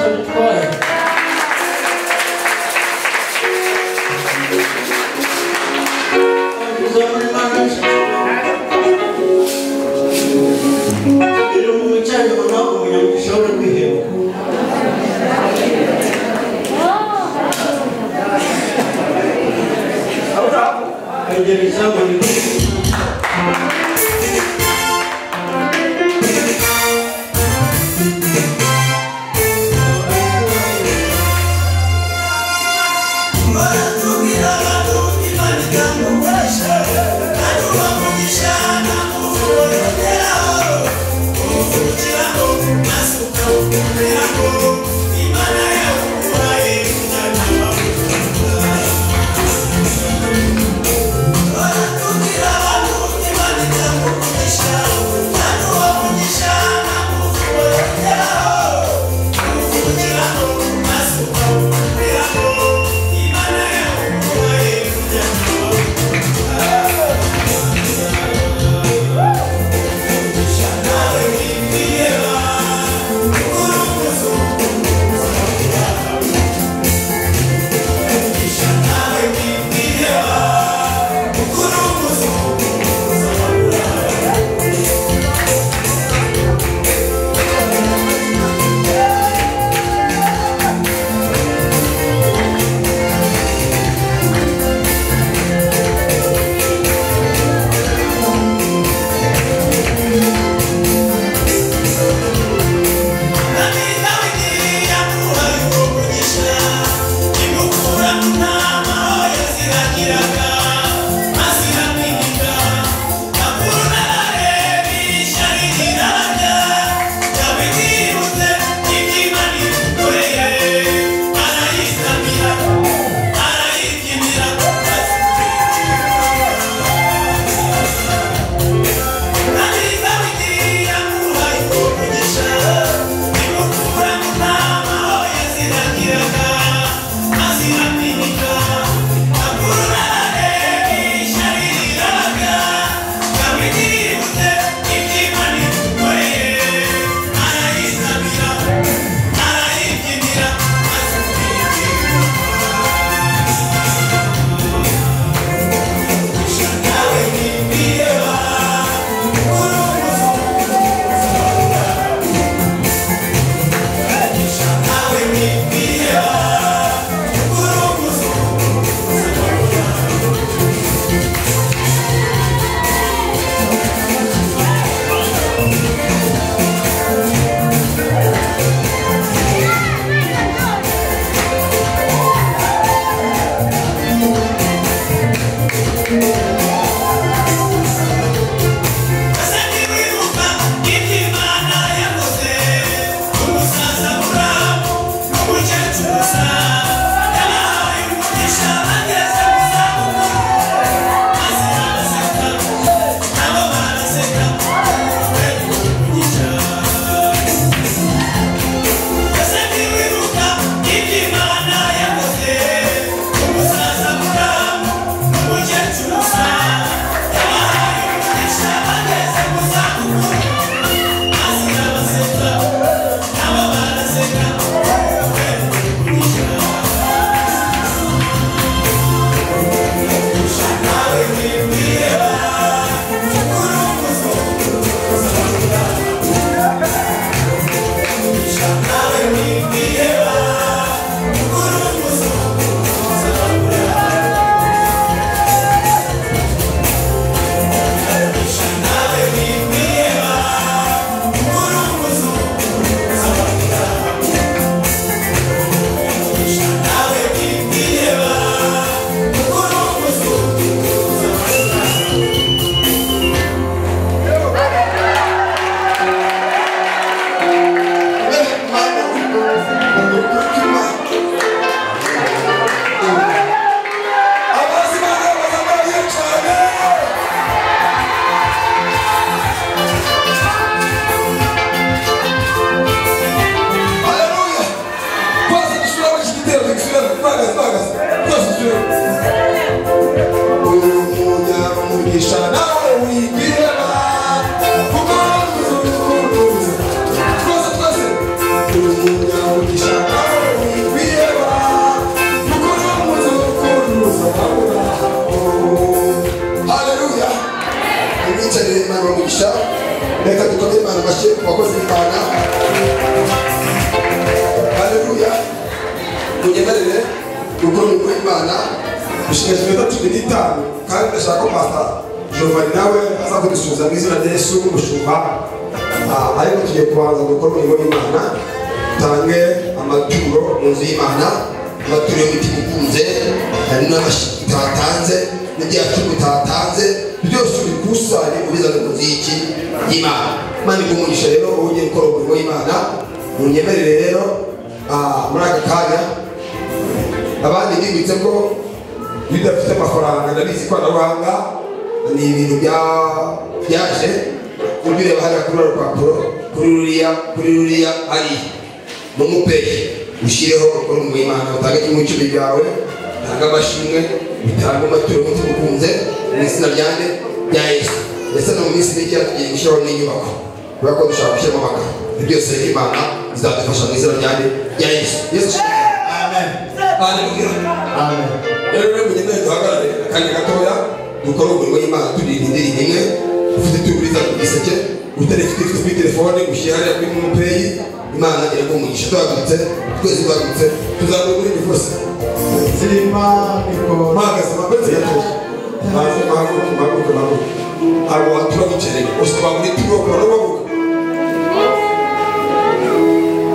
to reka tutoke imana amashyi ku bakozi b'imana gukora umurimo w'imana dushigaje iminota cumi n'itanu kandi ndashaka ko pasta jovani nawe aza kudusubiza mu izina rya yesu nk'umushumba Ah, ariko tugiye kubanza gukora umurimo w'imana tutange amaturo mu nzu y'imana amaturo y'umutima ukunze hari n'amashyi tutatanze n'ibyacu tutatanze byose ubikusanye ubizane mu nzu y'iki y'imana. Imana ikumugisha rero wowe ugiye gukora umurimo w'imana munyemerere rero ah, muri aka kanya abandi bibitse ko iyo udafite amafaranga ndabizi ikoranabuhanga ni ibintu bya- byaje ureba hariya kuri uru rupapuro kuri ruriya kuri ruriya hariya momo peyi ushyireho ukora umurimo w'imana utange kimwe icumi byawe utange amashimwe utange amaturo y'umutima ukunze mu izina ryanjye rya yesu. Ndetse no mu minsi mike tugiye gushyiraho n'inyubako. Kubera ko dushaka gushyiramo amakaro byose imana izadufasha mu izina ryanjye rya yesu. Yesu rero rero mugendere duhagarare akanya gatoya dukore umurimo w'imana turirimba indirimbo imwe ufite tuburiza ku giseke utarifite ifite kuri telefone ushyira hariya kuri momo peyi imana iraguha tuhagurutse twese duhagurutse tuzamura muri ibi bose mpagaze mpagaze gatoya maze mpaguruke mpaguruke mpaguruke ntabwo watura wicaranye gusa twabura ituro ukabona ubavuga ngaho tuzamurire rero bakomeye Yadutagaza hanuma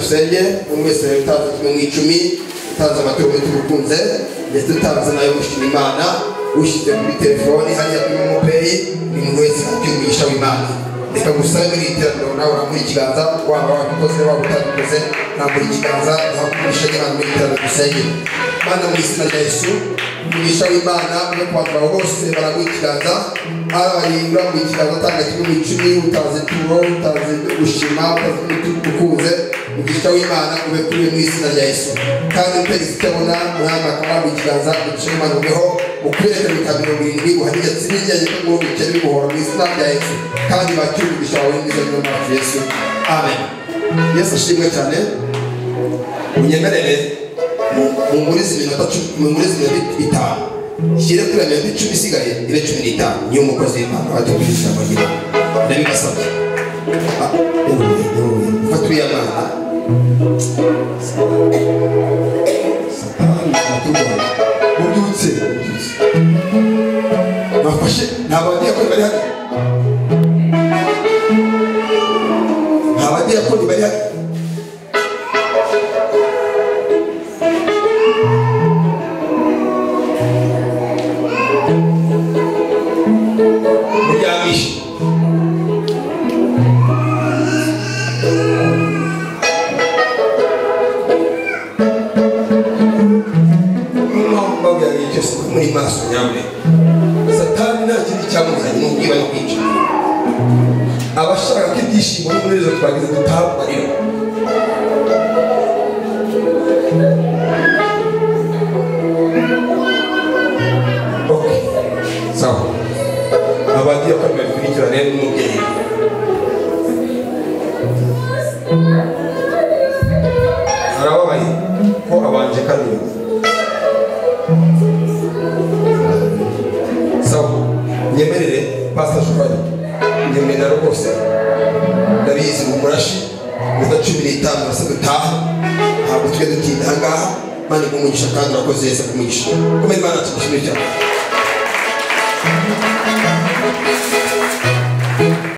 dusenge buri wese utanze kimwe mu icumi utanze amaturo y'umutima ukunze ndetse utanze na yo gushima imana ushyize kuri telefoni hariya kuri momo peyi buri muntu wese agira umugisha w'imana reka gusabe muri iri teraniro nawe urambura ikiganza waba wabikoze waba utabikoze rambura ikiganza uhakurisha n'abantu muri iri teraniro dusenge mana mu izina rya yesu umugisha w'imana bantu bawe bose abari urambuye ikiganza atanga kimwe mu icumi utanze turo utanze gushima n'umutuku ukunze umugisha w'imana ube kuri we mu izina rya yesu. Kandi ukwezi utabona umwami akaba arambuye ikiganza umugisha w'imana ubeho ukwereka bikaba mirongo irindwi uhanige sinijyanye ko ngo bikene bimuhora mu izina rya yesu. Kandi bakire umugisha wawe mwiza niyo mpamvu yesu. Amen. Yesu ashimwe cyane. Unyemerere. muri mirongo itanu. Shyira kuri mirongo icumi isigaye ibe cumi n'itanu. Niyo umukozi w'imana. Wateguye ijambo ry'imana ndabibasabye ah, fata uriya mwana ubyutse bafashe ntabwo abadiyakoni bari hano. Ntabwo abadiyakoni bari hano. Gukurikirana rero n'umubyeyi arababaye ko abanje kabiri sawa nyemerere pasita shofari nyemerera rwose ndabizi mu murashi minota cumi n'itanu urasa dutaha ntabwo tujya dutinda aha ngaha mani kumugisha kandi urakoze neza kumugisha komera imana tugushimire cyane Thank you.